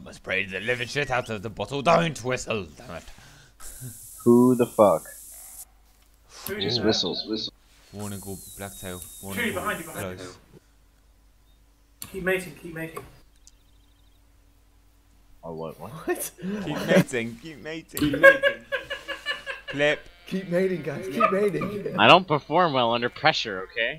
I must spray the living shit out of the bottle. Don't whistle, damn it. Who the fuck? Who Just whistles, whistles. Warning call blacktail. Warning Tree behind you, behind close. you. Keep mating, keep mating. I won't. What? Keep mating, keep mating. Keep mating. Clip. Keep mating, guys. Keep mating. I don't perform well under pressure, okay?